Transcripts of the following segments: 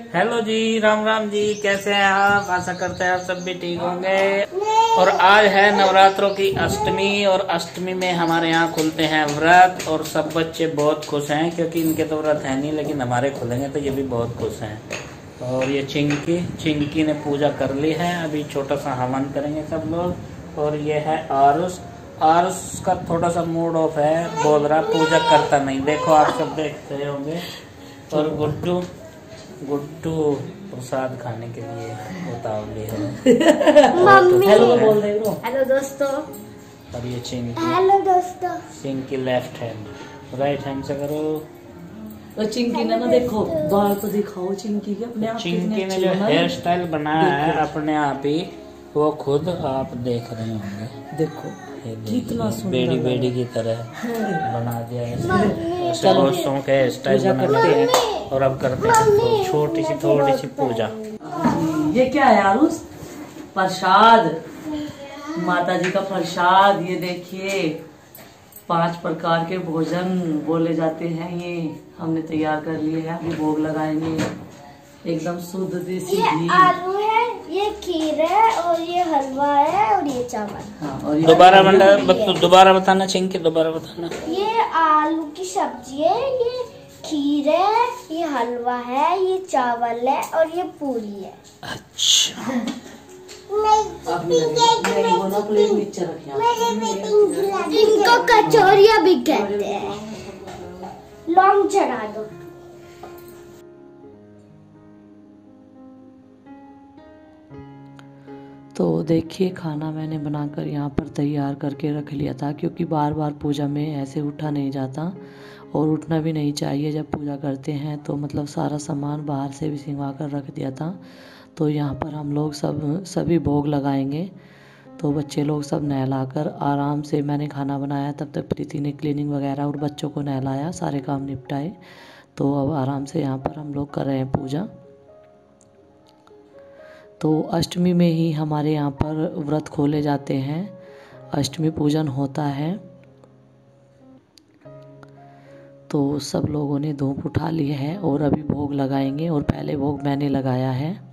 Hello जी, राम राम जी, कैसे हैं आप? आशा करते हैं आप सब भी ठीक होंगे। और आज है नवरात्रों की अष्टमी, और अष्टमी में हमारे यहाँ खुलते हैं व्रत, और सब बच्चे बहुत खुश हैं, क्योंकि इनके तो व्रत है नहीं, लेकिन हमारे खुलेंगे तो ये भी बहुत खुश हैं। और ये चिंकी चिंकी ने पूजा कर ली है, अभी छोटा सा हवन करेंगे सब लोग। और ये है आरुष। आरुष का थोड़ा सा मूड ऑफ़ है, बोल रहा, पूजा करता नहीं। देखो आप सब देखते होंगे। और गुड्डू गुड्डू प्रसाद खाने के लिए उतावली है। मम्मी। हेलो बोल रहे हो? हेलो दोस्तों। और ये चिंकी हेलो दोस्तों। Chinki left hand right hand से करो। तो चिंकी ने ना देखो बाल तो दिखाओ चिंकी के अपने आप चिंकी ने जो हेयर स्टाइल बनाया है अपने आप ही वो खुद आप देख रहे होंगे। देखो कितना सुंदर बेड़ी। बेड़ी की तरह बना दिया है। मम्मी। ऐसे दोस्तों के स्टाइल बनाते हैं और अब करते हैं तो छोटी सी थोड़ी सी पूजा। ये क्या है आरुष प्रसाद। माता जी का प्रसाद ये देखिए। पाँच प्रकार के भोजन बोले जाते हैं ये। हमने तैयार कर लिए हैं अभी भोग लगाएँगे। एकदम शुद्ध देसी ये घी। आलू है ये खीर है और ये हलवा है और ये चावल। हाँ, दोबारा बंदा दोबारा बताना चिंकी दोबारा बताना। ये आलू की सब्ज़ी है ये खीर है ये हलवा है ये चावल है और ये पूरी है। अच्छा। इनको कचौरिया भी कहते हैं। लॉन्ग चढ़ा दो। तो देखिए, खाना मैंने बनाकर यहाँ पर तैयार करके रख लिया था, क्योंकि बार बार पूजा में ऐसे उठा नहीं जाता और उठना भी नहीं चाहिए। जब पूजा करते हैं तो मतलब सारा सामान बाहर से भी सिंगवा कर रख दिया था। तो यहाँ पर हम लोग सब, सभी भोग लगाएँगे। तो बच्चे लोग सब नहलाकर आराम से मैंने खाना बनाया, तब तक प्रीति ने क्लीनिंग वगैरह और बच्चों को नहलाया, सारे काम निपटाए। तो अब आराम से यहाँ पर हम लोग कर रहे हैं पूजा। तो अष्टमी में ही हमारे यहाँ पर व्रत खोले जाते हैं। अष्टमी पूजन होता है। तो सब लोगों ने धूप उठा ली है और अभी भोग लगाएँगे और पहले भोग मैंने लगाया है।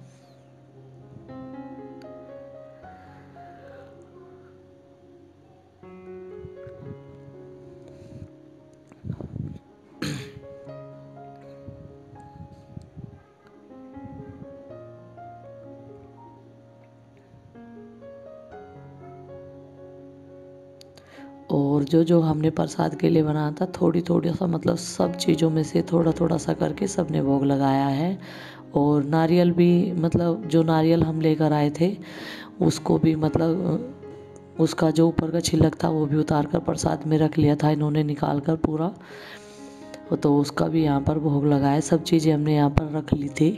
और जो जो हमने प्रसाद के लिए बनाया था थोड़ी थोड़ी सा मतलब सब चीज़ों में से थोड़ा थोड़ा सा करके सबने भोग लगाया है। और नारियल भी मतलब जो नारियल हम लेकर आए थे, उसको भी मतलब उसका जो ऊपर का छिलक था, वो भी उतार कर प्रसाद में रख लिया था, इन्होंने निकाल कर पूरा। तो उसका भी यहाँ पर भोग लगाया, सब चीज़ें हमने यहाँ पर रख ली थी।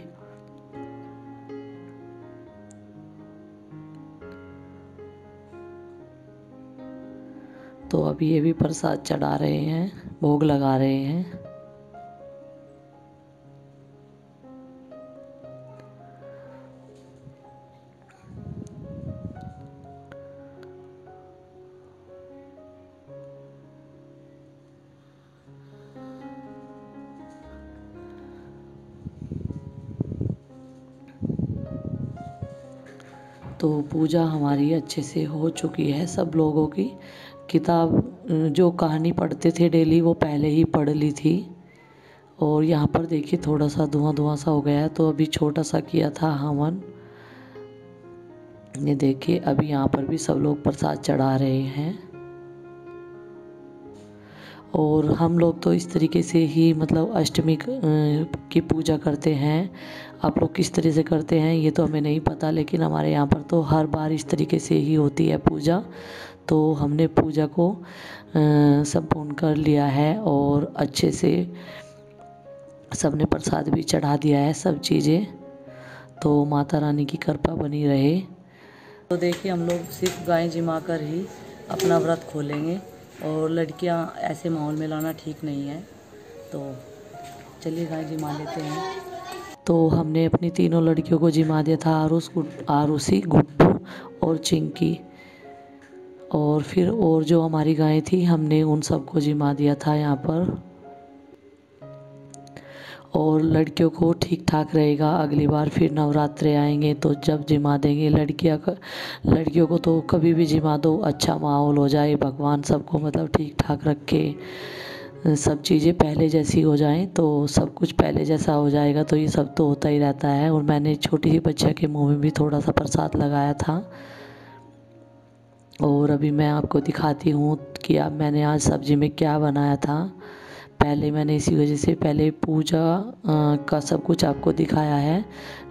तो अभी ये भी प्रसाद चढ़ा रहे हैं, भोग लगा रहे हैं। तो पूजा हमारी अच्छे से हो चुकी है सब लोगों की। किताब, जो कहानी पढ़ते थे डेली, वो पहले ही पढ़ ली थी। और यहाँ पर देखिए थोड़ा सा धुआँ धुआँ सा हो गया है तो अभी छोटा सा किया था हवन। ये देखिए, अभी यहाँ पर भी सब लोग प्रसाद चढ़ा रहे हैं। और हम लोग तो इस तरीके से ही मतलब अष्टमी की पूजा करते हैं। आप लोग किस तरह से करते हैं, ये तो हमें नहीं पता, लेकिन हमारे यहाँ पर तो हर बार इस तरीके से ही होती है पूजा। तो हमने पूजा को संपूर्ण कर लिया है और अच्छे से सबने प्रसाद भी चढ़ा दिया है, सब चीज़ें। तो माता रानी की कृपा बनी रहे। तो देखिए, हम लोग सिर्फ़ गाय जिमा कर ही अपना व्रत खोलेंगे और लड़कियाँ ऐसे माहौल में लाना ठीक नहीं है। तो चलिए गाय जिमा लेते हैं। तो हमने अपनी तीनों लड़कियों को जिमा दिया था, आरुष आरुषी, गुड्डू और चिंकी। और फिर और जो हमारी गायें थी, हमने उन सबको जिमा दिया था यहाँ पर। और लड़कियों को ठीक ठाक रहेगा, अगली बार फिर नवरात्रे आएँगे तो जब जिमा देंगे लड़कियाँ लड़कियों को तो कभी भी जिमा दो अच्छा माहौल हो जाए, भगवान सबको मतलब ठीक ठाक रखे। सब चीज़ें पहले जैसी हो जाएँ तो सब कुछ पहले जैसा हो जाएगा तो ये सब तो होता ही रहता है। और मैंने छोटी सी बच्चा के मुँह में भी थोड़ा सा प्रसाद लगाया था। और अभी मैं आपको दिखाती हूँ कि अब मैंने आज सब्ज़ी में क्या बनाया था। पहले मैंने इसी वजह से पहले पूजा का सब कुछ आपको दिखाया है,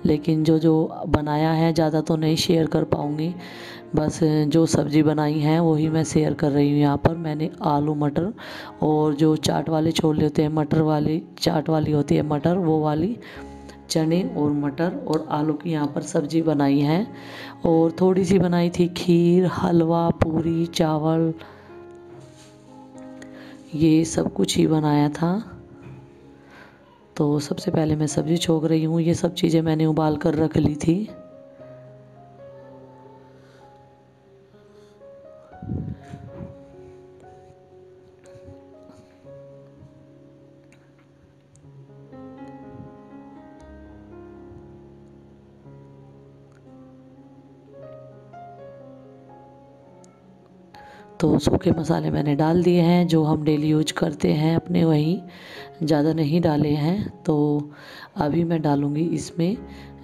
लेकिन जो जो बनाया है ज़्यादा तो नहीं शेयर कर पाऊँगी। बस जो सब्ज़ी बनाई है वही मैं शेयर कर रही हूँ यहाँ पर। मैंने आलू मटर और जो चाट वाले छोले होते हैं, मटर वाली, चाट वाली होती है मटर, वो वाली चने और मटर और आलू की यहाँ पर सब्ज़ी बनाई है और थोड़ी सी बनाई थी खीर, हलवा, पूरी, चावल। ये सब कुछ ही बनाया था। तो सबसे पहले मैं सब्ज़ी छोक रही हूँ। ये सब चीज़ें मैंने उबाल कर रख ली थी। तो सूखे मसाले मैंने डाल दिए हैं, जो हम डेली यूज़ करते हैं, अपने वहीं ज़्यादा नहीं डाले हैं। तो अभी मैं डालूँगी इसमें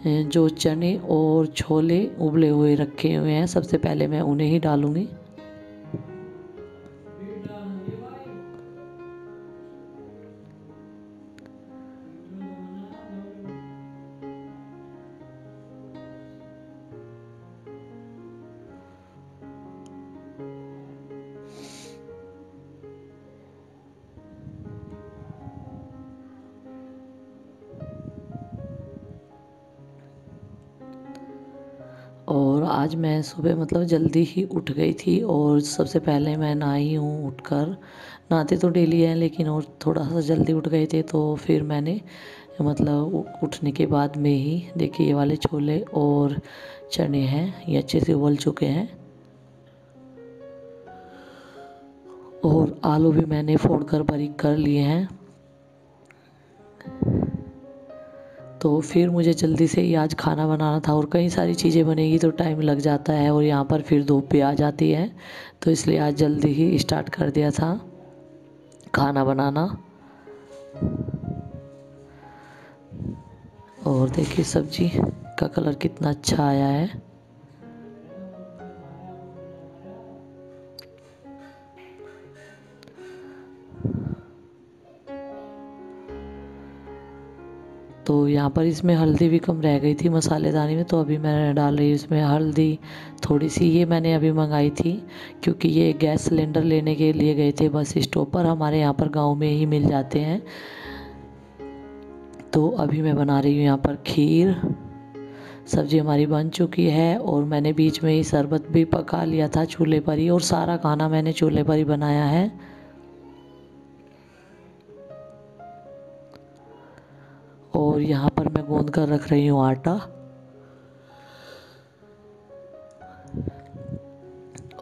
जो चने और छोले उबले हुए रखे हुए हैं, सबसे पहले मैं उन्हें ही डालूँगी। आज मैं सुबह मतलब जल्दी ही उठ गई थी और सबसे पहले मैं नहाई हूँ उठकर। नहाते तो डेली हैं लेकिन और थोड़ा सा जल्दी उठ गए थे तो फिर मैंने मतलब उठने के बाद में ही देखिए ये वाले छोले और चने हैं, ये अच्छे से उबल चुके हैं। और आलू भी मैंने फोड़ कर बारीक कर लिए हैं। तो फिर मुझे जल्दी से ही आज खाना बनाना था और कई सारी चीज़ें बनेगी तो टाइम लग जाता है और यहाँ पर फिर धूप भी आ जाती है। तो इसलिए आज जल्दी ही स्टार्ट कर दिया था खाना बनाना। और देखिए सब्ज़ी का कलर कितना अच्छा आया है। यहाँ पर इसमें हल्दी भी कम रह गई थी मसालेदानी में तो अभी मैं डाल रही हूँ इसमें हल्दी थोड़ी सी। ये मैंने अभी मंगाई थी, क्योंकि ये गैस सिलेंडर लेने के लिए गए थे बस स्टॉप पर। हमारे यहाँ पर गाँव में ही मिल जाते हैं। तो अभी मैं बना रही हूँ यहाँ पर खीर। सब्ज़ी हमारी बन चुकी है और मैंने बीच में ही शरबत भी पका लिया था चूल्हे पर ही और सारा खाना मैंने चूल्हे पर ही बनाया है। और यहाँ पर मैं गूंद कर रख रही हूँ आटा।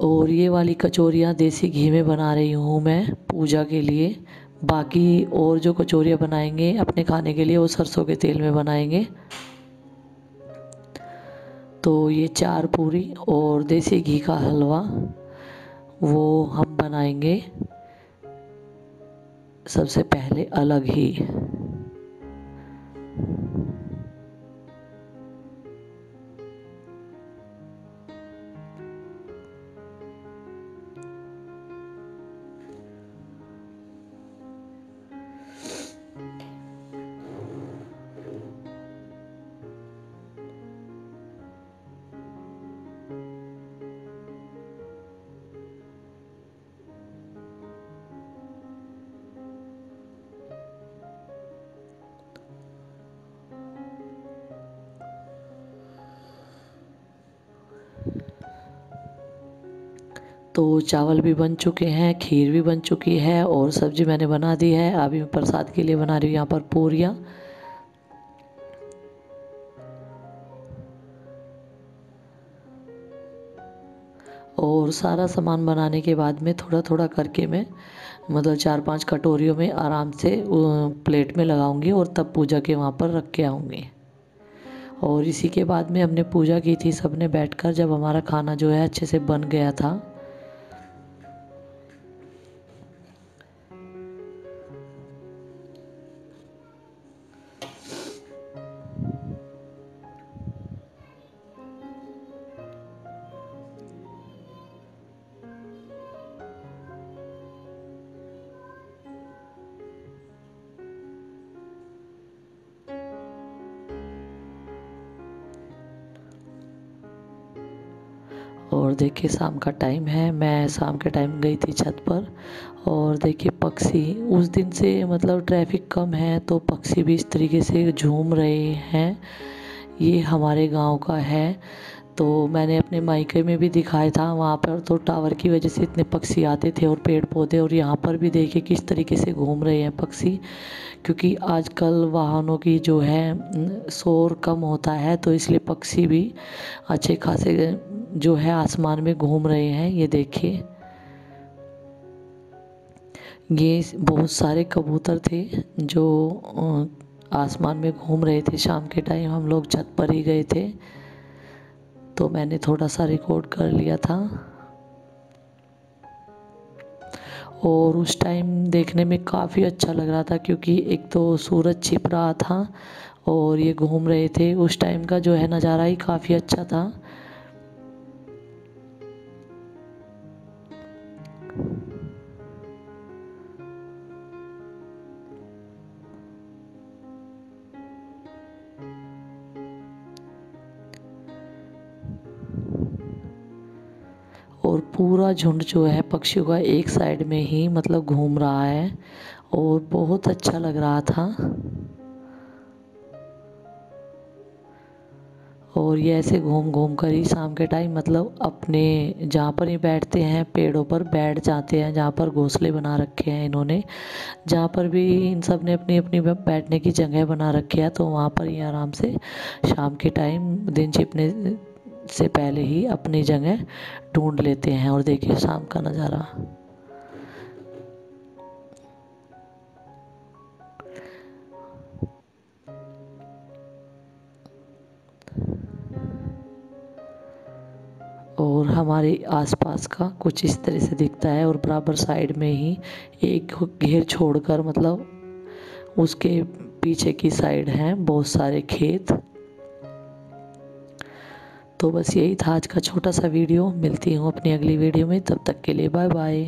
और ये वाली कचौरियाँ देसी घी में बना रही हूँ मैं पूजा के लिए। बाकी और जो कचौरियाँ बनाएँगे अपने खाने के लिए वो सरसों के तेल में बनाएँगे। तो ये चार पूरी और देसी घी का हलवा वो हम बनाएँगे। सबसे पहले अलग ही। तो चावल भी बन चुके हैं, खीर भी बन चुकी है और सब्ज़ी मैंने बना दी है। अभी मैं प्रसाद के लिए बना रही हूँ यहाँ पर पूरियाँ। और सारा सामान बनाने के बाद में थोड़ा थोड़ा करके मैं मतलब चार पाँच कटोरियों में आराम से प्लेट में लगाऊँगी और तब पूजा के वहाँ पर रख के आऊँगी। और इसी के बाद में हमने पूजा की थी, सबने बैठकर जब हमारा खाना जो है अच्छे से बन गया था और देखिए शाम का टाइम है। मैं शाम के टाइम गई थी छत पर और देखिए पक्षी, उस दिन से मतलब ट्रैफ़िक कम है तो पक्षी भी इस तरीके से झूम रहे हैं। ये हमारे गाँव का है। तो मैंने अपने मायके में भी दिखाया था। वहाँ पर तो टावर की वजह से इतने पक्षी आते थे और पेड़ पौधे और यहाँ पर भी देखिए किस तरीके से घूम रहे हैं पक्षी। क्योंकि आजकल वाहनों की जो है शोर कम होता है तो इसलिए पक्षी भी अच्छे खासे जो है आसमान में घूम रहे हैं, ये देखिए। ये बहुत सारे कबूतर थे जो आसमान में घूम रहे थे। शाम के टाइम हम लोग छत पर ही गए थे तो मैंने थोड़ा सा रिकॉर्ड कर लिया था। और उस टाइम देखने में काफ़ी अच्छा लग रहा था, क्योंकि एक तो सूरज छिप रहा था और ये घूम रहे थे। उस टाइम का जो है नज़ारा ही काफ़ी अच्छा था। और पूरा झुंड जो है पक्षियों का एक साइड में ही मतलब घूम रहा है और बहुत अच्छा लग रहा था। और ये ऐसे घूम घूम कर ही शाम के टाइम मतलब अपने जहाँ पर ही बैठते हैं, पेड़ों पर बैठ जाते हैं, जहाँ पर घोंसले बना रखे हैं इन्होंने। जहाँ पर भी इन सबने अपनी अपनी बैठने की जगह बना रखी है तो वहाँ पर ही आराम से शाम के टाइम दिन छिपने से पहले ही अपनी जगह ढूंढ लेते हैं और देखिए शाम का नज़ारा। और हमारे आसपास का कुछ इस तरह से दिखता है और बराबर साइड में ही एक घेर छोड़कर मतलब उसके पीछे की साइड है बहुत सारे खेत। तो बस यही था आज का छोटा सा वीडियो। मिलती हूँ अपनी अगली वीडियो में। तब तक के लिए बाय बाय